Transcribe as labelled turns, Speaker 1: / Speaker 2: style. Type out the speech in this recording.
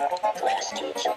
Speaker 1: Class teacher.